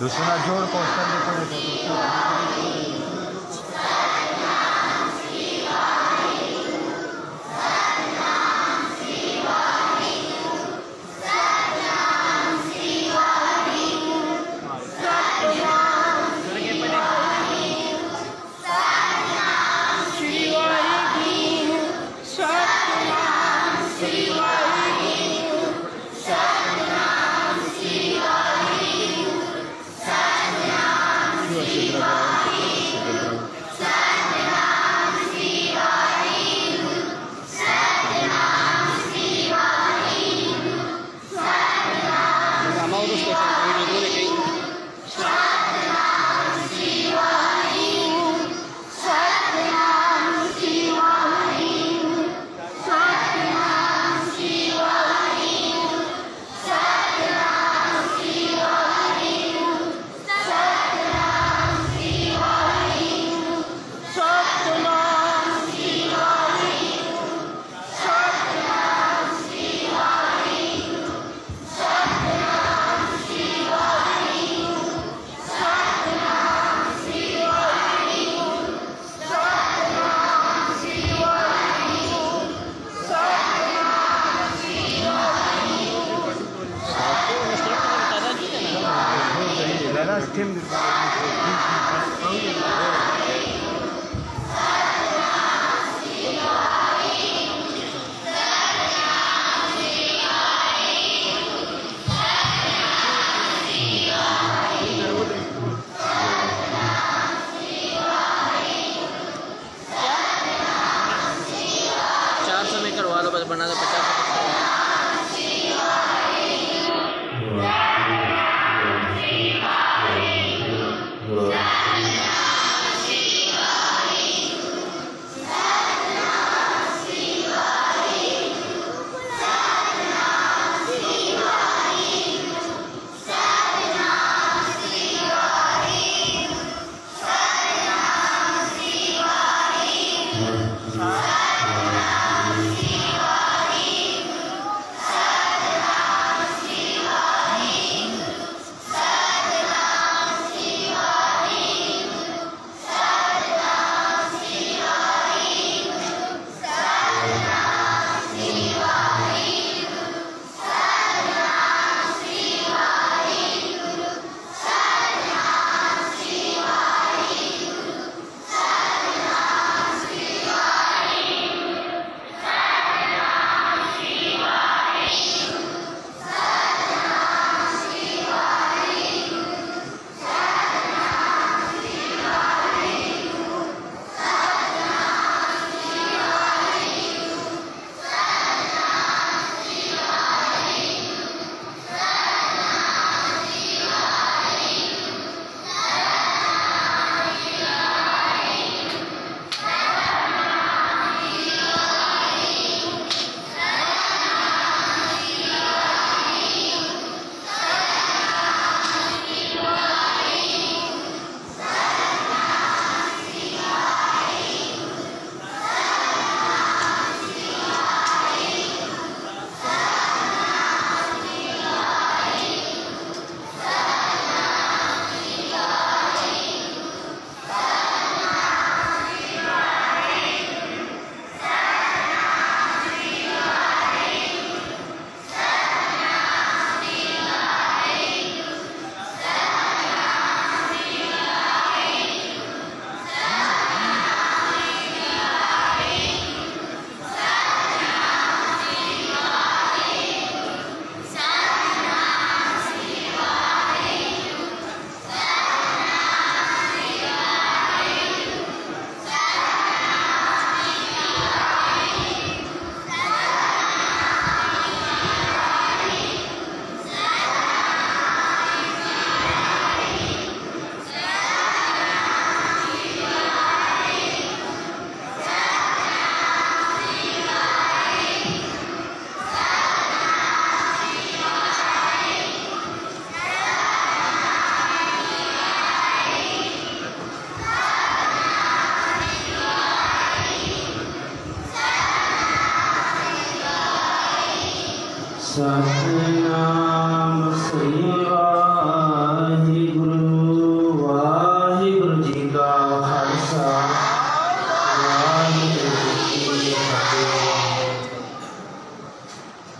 دوسرا جوڑ پوسٹر دیکھو دیکھو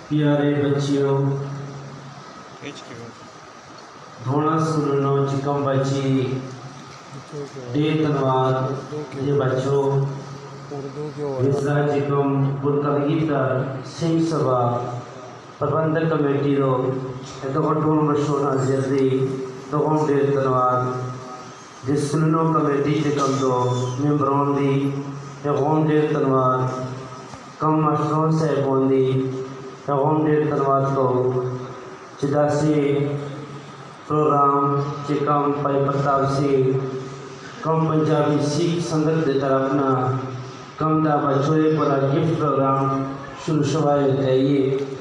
پیارے بچیوں، دھونا سنو چکم بچی، دے تنواد یہ بچوں وزا چکم برکہ گیتر سنگ سبا پربنتک کمیٹی دو مشہور نازیت دی تو غم تنوار تنوع سننوں کمیٹی سے کم دو ممبرون دی دیوم دیر تنوار کم مشہور صحبی یا غوم دیر کو چدا چاسی پروگرام چی کم پائی پرتاب سی کم پنجابی سیکھ سندر کے طرف نہ کم دا بچوئے چورے پورا گفٹ پروگرام شروع شوائے ہو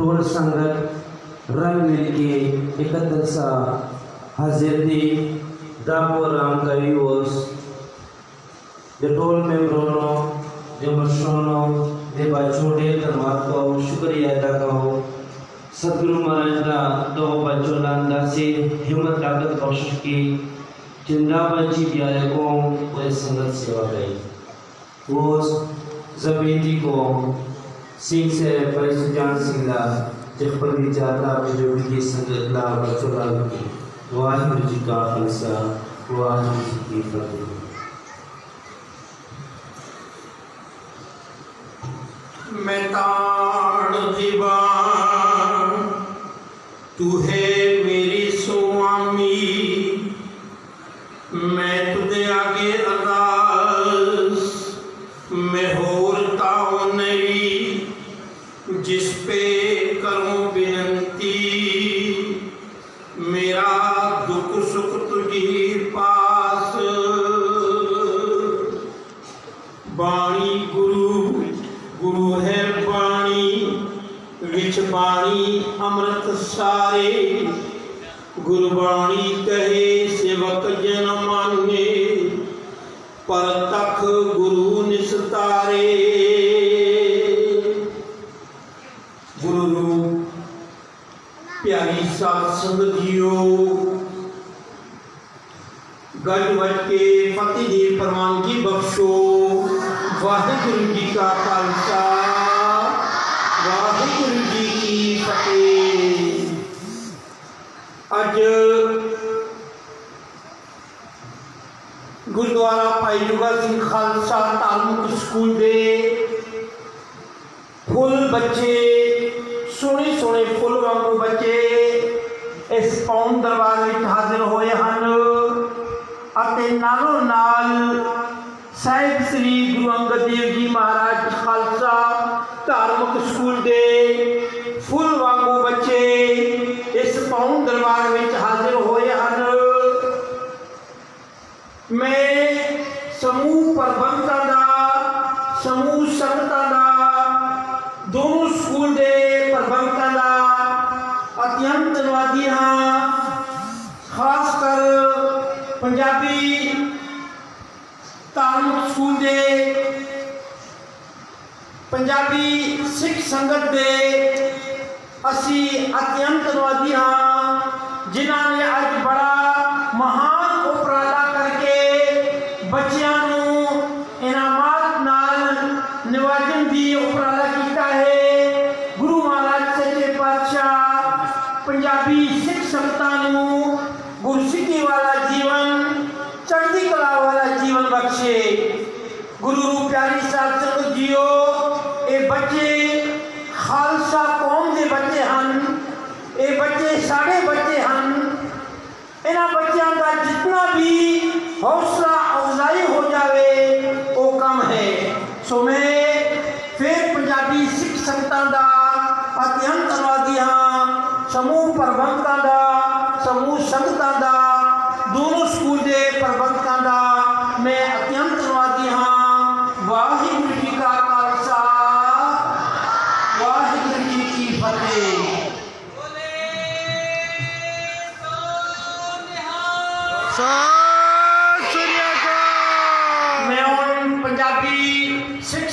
ٹول سنگت رنگ مل کے اکتر سا حضر حضرتی داپو رام کریوس دے ٹول میں برونو دے مرشونو دے بچوڑے کرمات کو شکریہ ادا کہو ستگرو مہاراج را دو بچوں لاندہ سے ہمت طاقت کوشش کی چندہ بچی پیارے قوم وہ سنگت سیوا گئی وہ زمینی کو سیکھ سے پرس جان سنگلا تخپل دی جاتا جو بھی بجوڑی سنگت لا بچولا لکی۔ واحر جی کا خلصہ واحر جی کی فتح میں تاڑ دیوان تو ہے ਤਖ ਗੁਰੂ ਨਿਸਤਾਰੇ ਗੁਰੂ ਰੂਪ ਪਿਆਰੀ ਸਾਧ ਸੰਗਤ ਜੀਓ ਗੱਜ ਵੱਜ ਕੇ ਫਤਿਹ ਦੀ ਪ੍ਰਵਾਨਗੀ ਬਖਸ਼ੋ ਵਾਹਿਗੁਰੂ ਜੀ ਕਾ ਖਾਲਸਾ ਵਾਹਿਗੁਰੂ ਜੀ ਗੁਰਦੁਆਰਾ ਭਾਈ ਜੁਗਾ ਸਿੰਘ ਖਾਲਸਾ ਧਾਰਮਿਕ ਸਕੂਲ ਦੇ ਫੁੱਲ ਬੱਚੇ ਸੋਹਣੇ ਸੋਹਣੇ ਫੁੱਲ ਵਾਂਗੂ ਬੱਚੇ ਇਸ ਪੌਣ ਦਰਬਾਰ ਵਿੱਚ ਹਾਜ਼ਰ ਹੋਏ ਹਨ ਅਤੇ ਨਾਲੋਂ ਨਾਲ ਸਾਹਿਬ ਸ੍ਰੀ ਗੁਰੂ ਅੰਗਦ ਦੇਵ ਜੀ ਮਹਾਰਾਜ ਖਾਲਸਾ ਧਾਰਮਿਕ ਸਕੂਲ ਦੇ میں سموہ پر بنتا دا، سموہ سنتا دا، دونوں سکول دے پر بنتا دا اتیان تنوادی ہاں خاص کر پنجابی تعلق سکول دے، پنجابی سکھ سنگت دے، اسی اتیان تنوادی ہاں جنہاں نے آج بڑا مہاں ਇਹਨਾਂ ਬੱਚਿਆਂ ਦਾ ਜਿੰਨਾ ਵੀ ਹੌਸਲਾ ਅਫਜ਼ਾਈ ਹੋ ਜਾਵੇ ਉਹ ਕੰਮ ਹੈ ਸੋ ਮੈਂ ਫਿਰ ਪੰਜਾਬੀ ਸਿੱਖ ਸੰਗਤਾਂ ਦਾ ਅਤਿਅੰਤ ਧੰਨਵਾਦੀ ਹਾਂ ਸਮੂਹ ਪ੍ਰਬੰਧਕਾਂ ਦਾ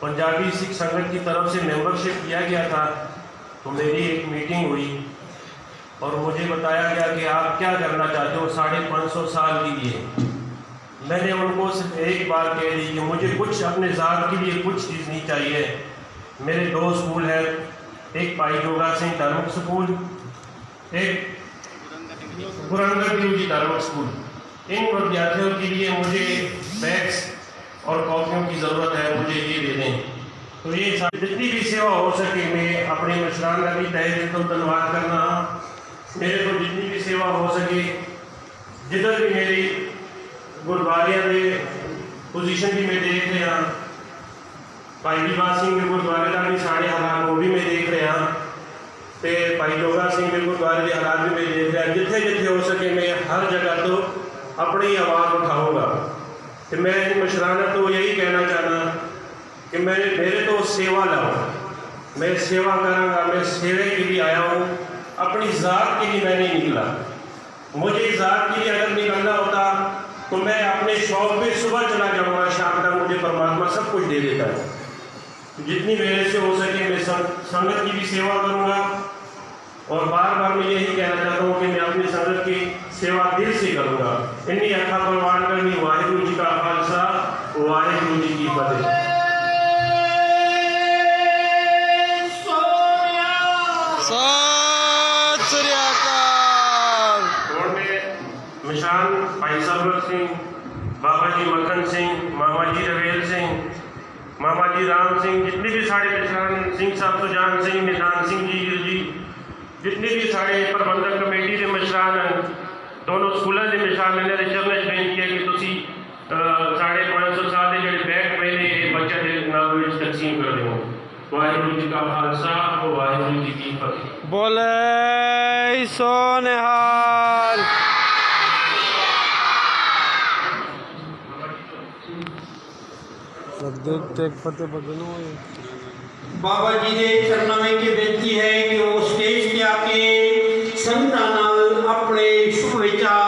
پنجابی سکھ سنگت کی طرف سے ممبرشپ کیا گیا تھا تو میری ایک میٹنگ ہوئی اور مجھے بتایا گیا کہ آپ کیا کرنا چاہتے ہو ساڑھے پانچ سو سال کے لیے۔ میں نے ان کو صرف ایک بار کہہ دی کہ مجھے کچھ اپنے ذات کے لیے کچھ چیز نہیں چاہیے۔ میرے دو اسکول ہیں، ایک پائی جوگا سنگھ دھرمک اسکول، ایک پورنگر دیو جی دھرمک اسکول۔ ان ودیارتھیوں کے لیے مجھے بیگس اور کافیوں کی ضرورت ہے، مجھے یہ دینی تو یہ جتنی بھی سیوا ہو سکے، میں اپنے مشران کا بھی ٹائم دنواد کرنا، میرے کو جتنی بھی سیوا ہو سکے جتنے بھی میری گردوارے دے پوزیشن بھی میں دیکھ رہا ہوں۔ بھائی جی جس میں گردوارے کا بھی ساڑھے حالات، وہ بھی میں دیکھ رہا ہوں۔ تو بھائی یوگا سنگ گردوارے حالات بھی میں دیکھ رہا جتھے جتھے ہو سکے، میں ہر جگہ تو اپنی آواز اٹھاؤں گا۔ کہ میں مشرانہ تو یہی کہنا چاہنا کہ میں میرے تو سیوا لاؤ۔ میں سیوا کروں گا، میں سیوے کے لیے آیا ہوں۔ اپنی ذات کے لیے میں نہیں نکلا۔ مجھے ذات کے لیے اگر نکلنا ہوتا تو میں اپنے شوق پہ صبح چلا جاؤں گا، شام تک مجھے پرماتما سب کچھ دے دیتا ہے۔ جتنی میرے سے ہو سکے میں سنگت کی بھی سیوا کروں گا۔ اور بار بار میں یہی کہنا چاہتا ہوں کہ میں اپنی سنگت کی سیوا دل سے کروں گا۔ اتنی اکھا پروان کرنی واحد واحد واحد جی کی فتح۔ نشان بھائی سرور سنگھ بابا جی مکھن سنگھ ماما جی رویل سنگھ ماما جی رام سنگھ جتنے بھی سارے نشان سنگھ صاحب سجان سنگھ نشان سنگھ جی جی جتنے بھی سارے پربندھک کمیٹی کے مشران ہیں دونوں سکولوں کے مشران نے چرنش بین کیا کہ تھی ساڑھے پانچ سو سات ہے جڑے بیگ پہ نے بچہ دے نام تقسیم کر دیو۔ واحد جی کا خالصہ اور واحد جی کی فتح بولے سونہار سبدیت تیک فتح بدلو۔ بابا جی نے چرنامے کے بیٹی ہے کہ وہ سٹیج تے آکے کے سنتاں اپنے شکر وچار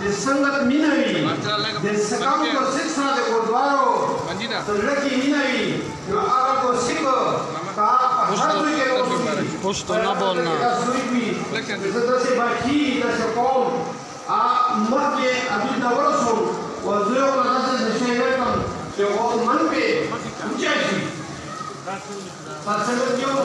د سنگت مینه وي د سکام کو سیک سره د ګوردوارو د لکی مینه وي نو هغه کو سیک کا هر دوی کې کوشي پښتو نه بولنا زه د سي باقي د سقوم ا مرګه ابي د ورسو و زه یو نه د شي وکم چې او من په اوچاشي پاسلو کیو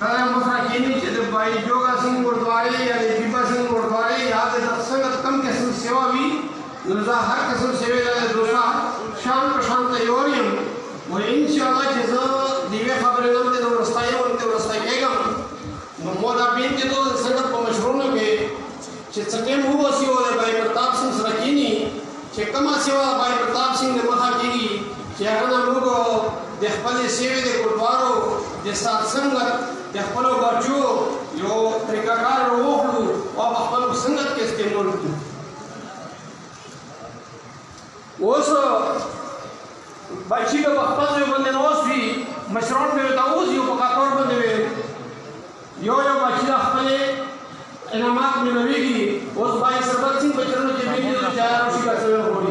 میں مساکینی چې د بای جوګا سنگ ورډواري یا د پیپا سنگ ورډواري یا د څنګه کم قسم سیوا وی نو زه هر قسم سیوا له دوسرا شان په شان ته یوریم و ان شاء الله چې زه دیوې خبرې نن ته ورستای او ته ورستای کېږم نو مو دا بین چې ته څنګه په مشرونو کې چې څنګه مو وسی و د بای پرتاپ سنگ سره کینی چې کما سیوا بای پرتاپ سنگ نه مخه کیږي چې هغه موږ د خپل سیوې د کوټوارو د د خپل بچو یو طریقاکار وروغلو او په خپل سنگت کې استعمال کړو اوس بچی په خپل یو باندې اوس وی مشرون په تا اوس یو په کاټور باندې وی یو یو بچی د خپل انعامات ملويږي اوس بای سربت سنگ بچرونو کې ویډیو ځای راوشي کړو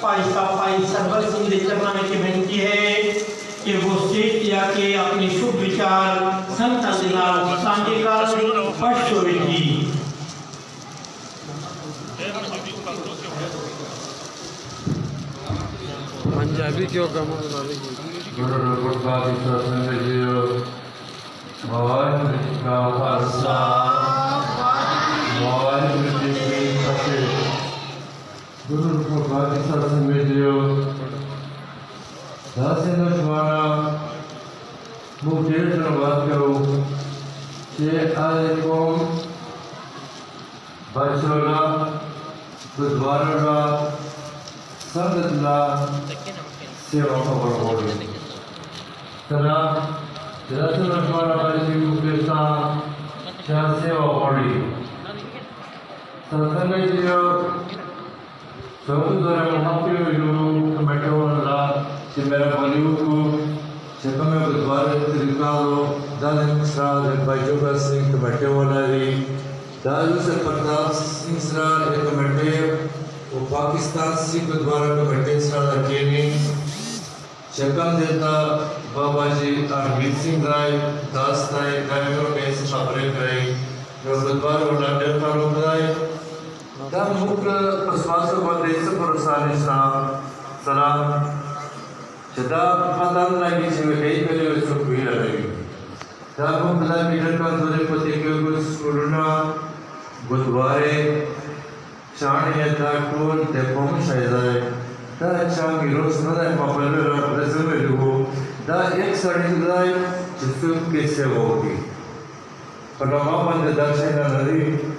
پائشہ پائی سرور سندھ چرنا میں کی بھنتی ہے کہ وہ سیٹ یا کہ اپنی شب بچار سنتہ دلال سانگے کا پڑھ چھوئے گی پنجابی کیوں کمال بابی کی گروہ نور بابی شاہ جیو بھائی کا فرصہ موارد کی فتح گروہ پاکستان سے ملیو داسے نہ سوچ دورے میں ہم کیوں جنوں تو بیٹھے ہو اللہ کہ میرا بولی ہو تو جب میں بدوارے طریقہ ہو دل مصرا دے بھائی جو بس سنگھ تو بیٹھے ہو اللہ ری دل سے پرداب سنگھ سرا دے تو بیٹھے وہ پاکستان سنگھ بدوارے تو بیٹھے سرا دے کینی چکم دیتا بابا جی ارمیت سنگھ رائے داستائے دائیوں میں سے خبریں کریں۔ جو بدوارے اللہ دیتا لوگ دائیں دا موږ پر سواسه باندې څه پر رسالې سلام چې دا پته نه لګي چې مې کای په لور څه کوي راغلی دا موږ لا میټر کاندورې په دې کې ګور سکولونه بودوارې چانې دا ټول د قوم شایزای دا چانګي روز نه ده په خپل راځوي لهو دا یک سړی دی چې څوک کې څه وږي په نوم باندې دا څنګه لري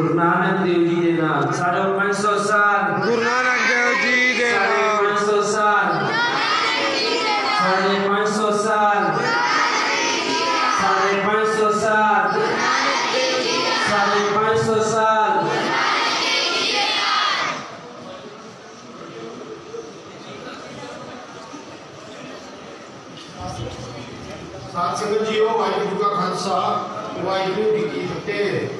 ਗੁਰੂ ਨਾਨਕ ਦੇਵ ਜੀ ਦੇ ਨਾਲ ਸਾਡਾ 500 ਸਾਲ ਗੁਰੂ ਨਾਨਕ ਦੇਵ ਜੀ ਦੇ ਨਾਲ ਸਾਡਾ 500 ਸਾਲ ਸਾਡੇ 500 ਸਾਲ ਸਾਡੇ 500 ਸਾਲ ਸਾਡੇ 500 ਸਾਲ ਸਾਡੇ 500 ਸਾਲ ਸਾਡੇ ਜੀ ਦੇ ਨਾਲ ਸਾਧ ਸੰਗਤ ਜੀਓ ਵਾਹਿਗੁਰੂ ਕਾ ਖਾਲਸਾ ਵਾਹਿਗੁਰੂ ਕੀ ਫਤਿਹ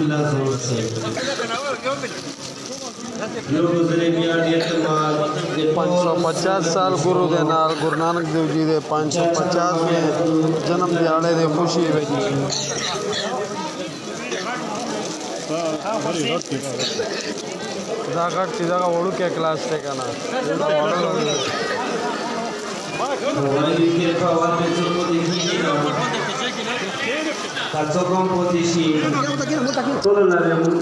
اللہ سمجھ سے جو گزرے دے کمال 550 سال گرو دے نال گرو نانک دیو جی دے 550 میں جنم دیہاڑے دے خوشی وچ۔ دا گھٹ چیزا کا وڑو کے کلاس تے کنا۔ که څوک هم پوه شي ټولو نه به موږ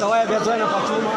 ته وایه بیا ځای نه پاتومه